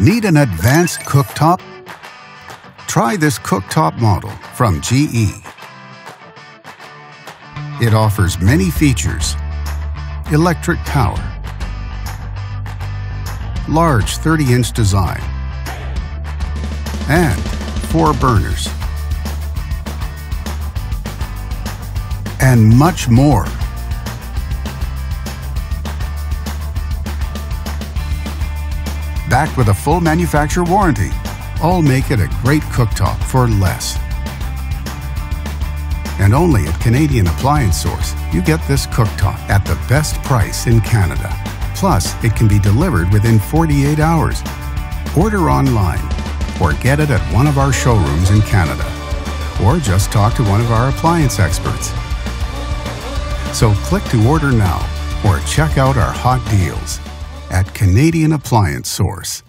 Need an advanced cooktop? Try this cooktop model from GE. It offers many features. Electric power, large 30-inch design, and four burners. And much more. Backed with a full manufacturer warranty, all make it a great cooktop for less. And only at Canadian Appliance Source, you get this cooktop at the best price in Canada. Plus, it can be delivered within 48 hours. Order online or get it at one of our showrooms in Canada. Or just talk to one of our appliance experts. So click to order now or check out our hot deals at Canadian Appliance Source.